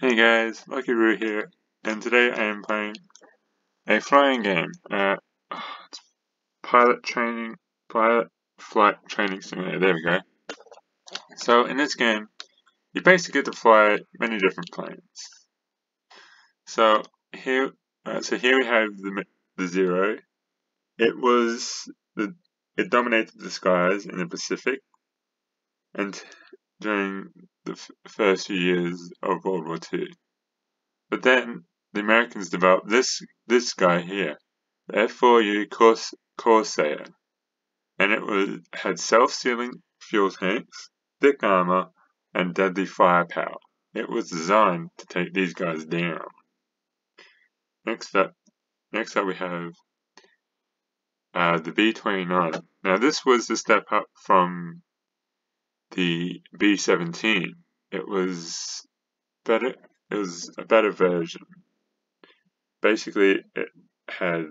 Hey guys, Luckyroo here, and today I am playing a flying game. Uh, it's pilot training, pilot flight training simulator. There we go. So in this game, you basically get to fly many different planes. So here, uh, so here we have the the zero. It was the it dominated the skies in the Pacific, and during the first few years of World War II. But then the Americans developed this this guy here, the F4U Cors Corsair, and it was had self-sealing fuel tanks, thick armor, and deadly firepower. It was designed to take these guys down. Next up, next up we have uh, the B-29. Now this was the step up from the B17. It was better. It was a better version. Basically, it had.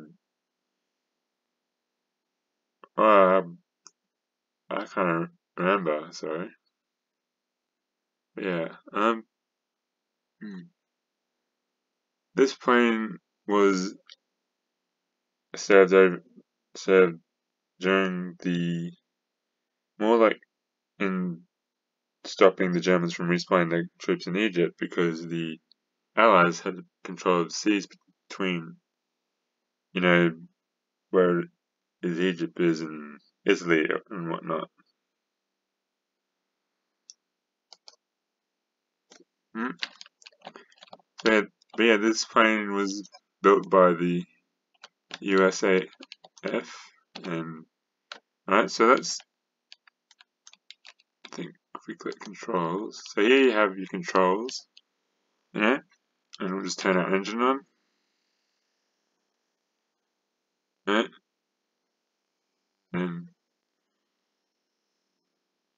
Uh, I can't remember. Sorry. Yeah. Um. Hmm. This plane was served over served during the more like in stopping the Germans from respawning their troops in Egypt because the Allies had control of the seas between, you know, where is Egypt is and Italy and whatnot. Hmm. But, but yeah, this plane was built by the USAF and alright, so that's we click controls, so here you have your controls, yeah, and we'll just turn our engine on, yeah, and,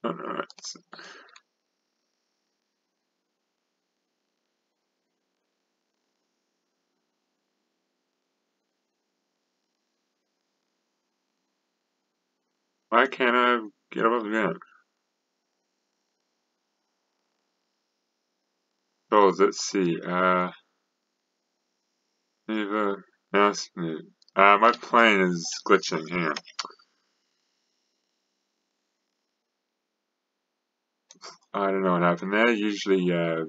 oh, alright, so, Why can't I get above the ground? Let's see. Uh, move, mouse move. Uh, my plane is glitching. here. I don't know what happened there. Usually, uh,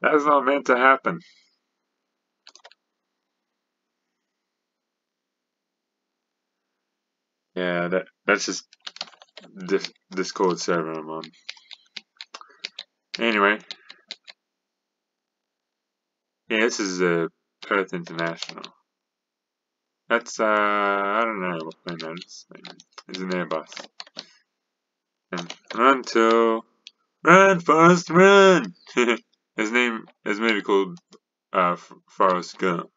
that's not meant to happen. Yeah, that that's just Discord server I'm on. Anyway. Yeah, this is uh, Perth International. That's, uh, I don't know what plane that is. It's an Airbus. And run to, run, fast, run! his name, his movie called, uh, Forrest Gump.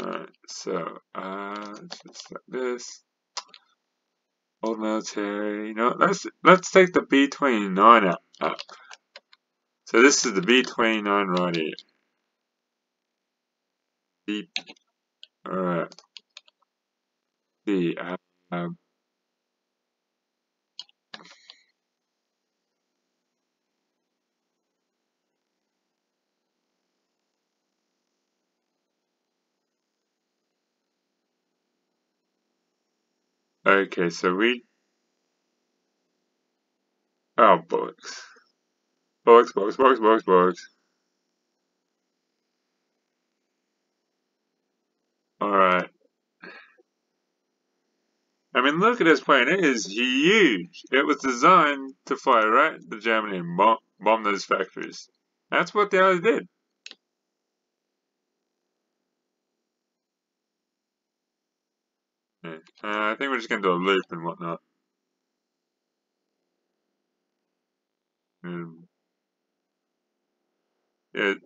Alright, so, uh, just like this. Old military, you know, let's, let's take the B-29 out, up. So this is the B29 right here. B, alright. The, uh, Okay, so we... Oh, books. Box, box, box, box, box. Alright. I mean, look at this plane. It is huge. It was designed to fly right to Germany and bomb, bomb those factories. That's what the Allies did. Yeah. Uh, I think we're just going to do a loop and whatnot. Um, it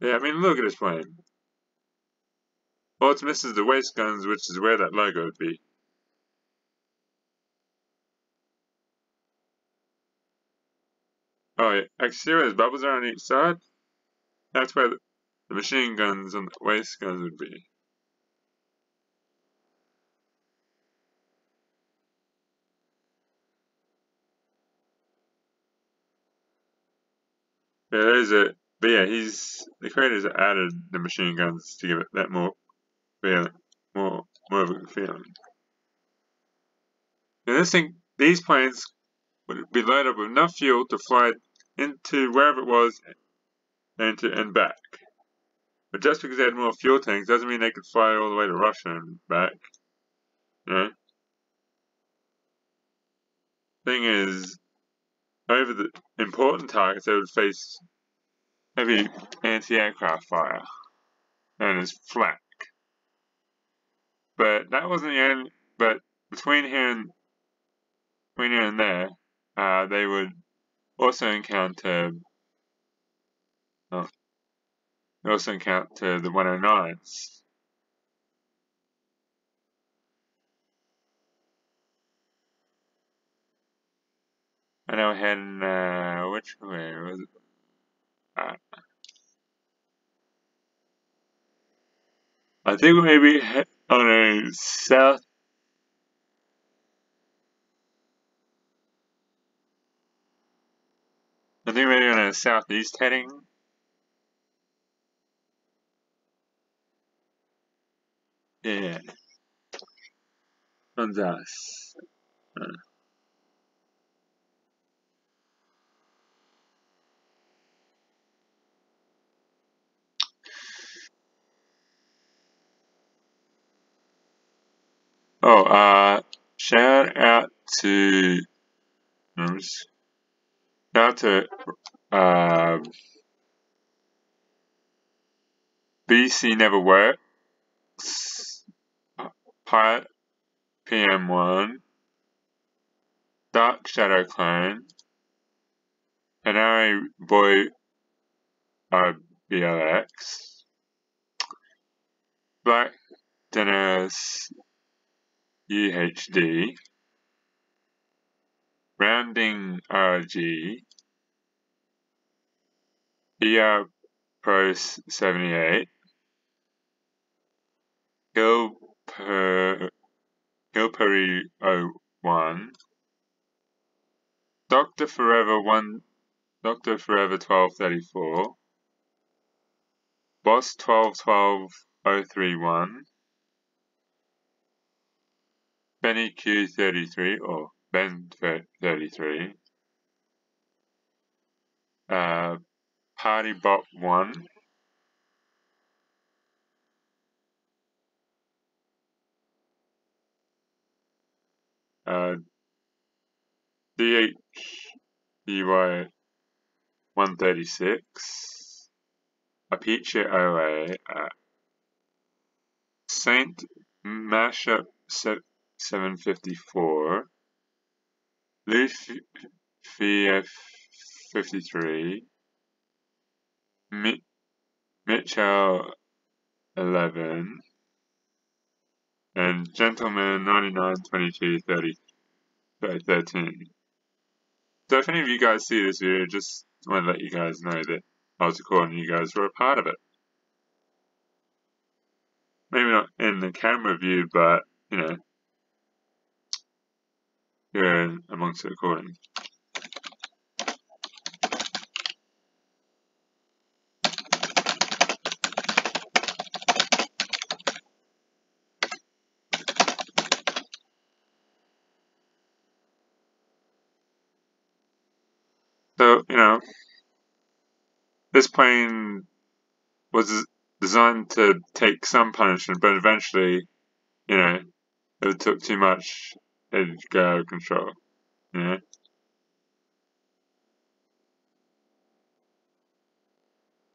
Yeah, I mean, look at this plane. All it misses the waist guns, which is where that logo would be. Oh, yeah. Exterior bubbles are on each side. That's where the machine guns and the waist guns would be. Yeah, there's a, but yeah, he's, the creators added the machine guns to give it that more feeling, more, more of a feeling. And this thing, these planes would be loaded with enough fuel to fly into wherever it was and to and back. But just because they had more fuel tanks doesn't mean they could fly all the way to Russia and back. You know? Thing is, over the important targets, they would face heavy anti-aircraft fire, known as flak. But that wasn't the only. But between here and between here and there, uh, they would also encounter. Oh, they also encounter the 109s. I know heading, uh, which way was it? Uh, I think maybe on a south. I think maybe on a southeast heading. Yeah. On us. Uh. Oh, uh, shout out to, shout out to, uh, BC Never Works, Pilot PM1, Dark Shadow Clone, Canary Boy uh, BLX, Black Dennis UHD, rounding RG, ER Pro 78, Hill per Hilperi 01, Doctor Forever 1 Doctor Forever 1234, Boss 1212 Benny Q33 or Ben 33, uh, Party Bot 1, uh, DHBY 136, Apiche OA, uh, Saint Mashup 754, Luffy 53, Mitchell 11, and Gentleman 99 22 30, 13. So if any of you guys see this video, just want to let you guys know that I was recording you guys were a part of it. Maybe not in the camera view, but, you know, here amongst the recording. So, you know, this plane was designed to take some punishment, but eventually, you know, it took too much it's got out of control. Yeah.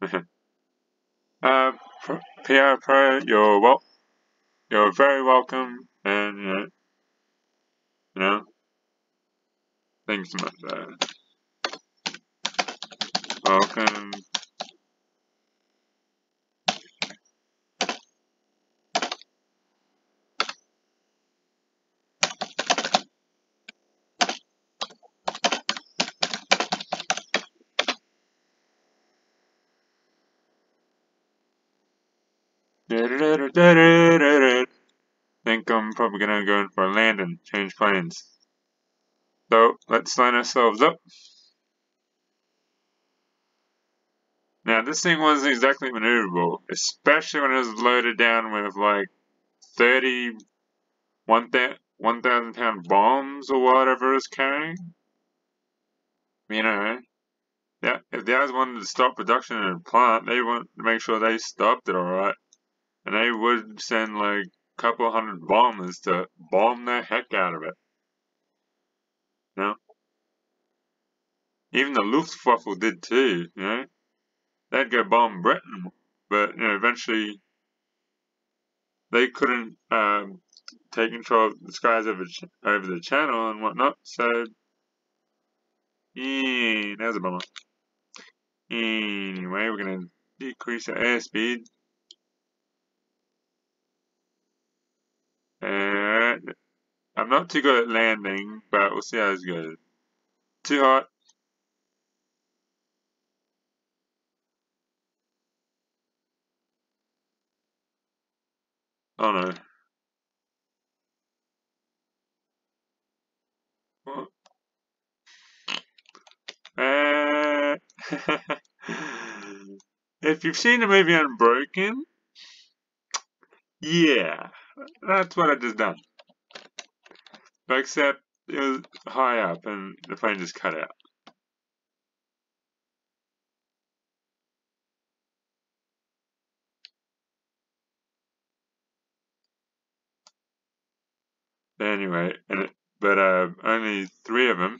uh, PR Pro, you're well, you're very welcome, and you know, you know, thanks so much. Uh, welcome Think I'm probably gonna go in for a landing, change planes. So let's line ourselves up. Now, this thing wasn't exactly maneuverable, especially when it was loaded down with like 30, 1,000 pound bombs or whatever it was carrying. You know, yeah, if the guys wanted to stop production in a plant, they want to make sure they stopped it alright. And they would send like a couple hundred bombers to bomb the heck out of it. You know? Even the Luftwaffe did too, you know? They'd go bomb Britain, but you know, eventually they couldn't um, take control of the skies over, over the channel and whatnot, so yeah, that's a bummer. Anyway, we're going to decrease our airspeed. And I'm not too good at landing, but we'll see how this goes. Too hot. Oh no. Uh, if you've seen the movie Unbroken, yeah, that's what I just done. But except it was high up and the plane just cut out. Anyway, and but uh, only three of them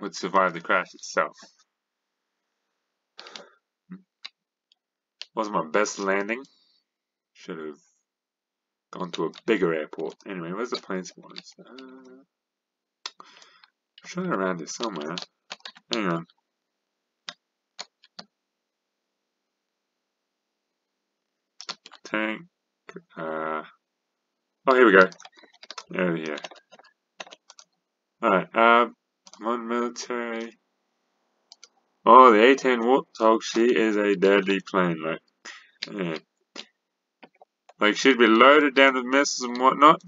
would survive the crash itself. Wasn't my best landing. Should have gone to a bigger airport. Anyway, where's the plane spawners? Uh, I'm around here somewhere. Hang on. Tank. Uh, oh, here we go. Over here. Alright, um, one military. Oh, the A-10 Warthog, she is a deadly plane, like, yeah. Like, she'd be loaded down with missiles and whatnot.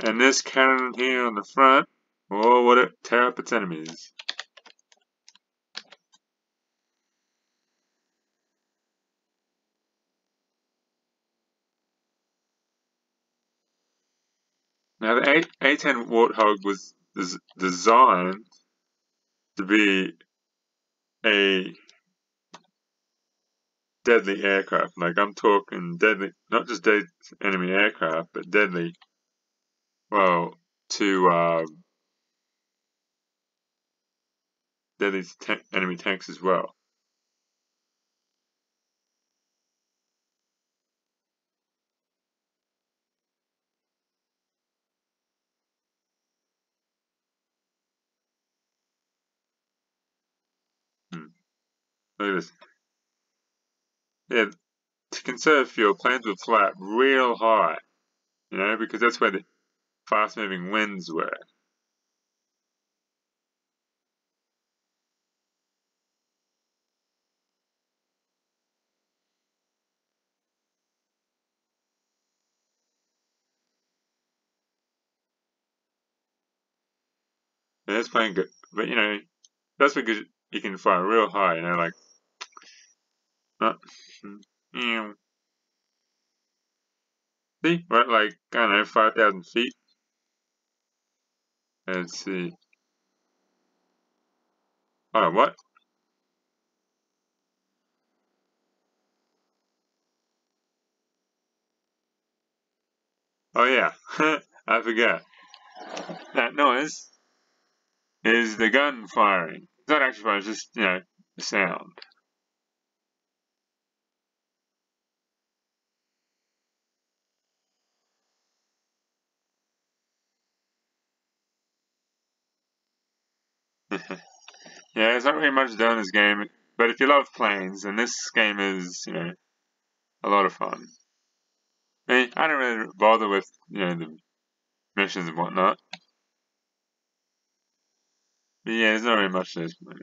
And this cannon here on the front, oh, would it tear up its enemies. Now, the A-10 Warthog was designed to be a deadly aircraft. Like I'm talking deadly, not just dead enemy aircraft, but deadly, well, to uh, deadly enemy tanks as well. Look at this. Yeah, to conserve fuel, planes would fly up real high, you know, because that's where the fast-moving winds were. Yeah, that's playing good, but you know, that's because you can fly real high, you know, like not, you mm. see, right, like, I don't know, 5,000 feet. Let's see. Oh, what? Oh yeah, I forgot. That noise is the gun firing. It's not actually firing, it's just, you know, the sound. yeah, there's not really much done in this game, but if you love planes, then this game is, you know, a lot of fun. I mean, I don't really bother with, you know, the missions and whatnot. But yeah, there's not really much to this game.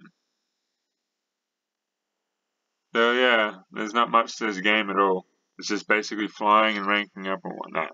So yeah, there's not much to this game at all. It's just basically flying and ranking up and whatnot.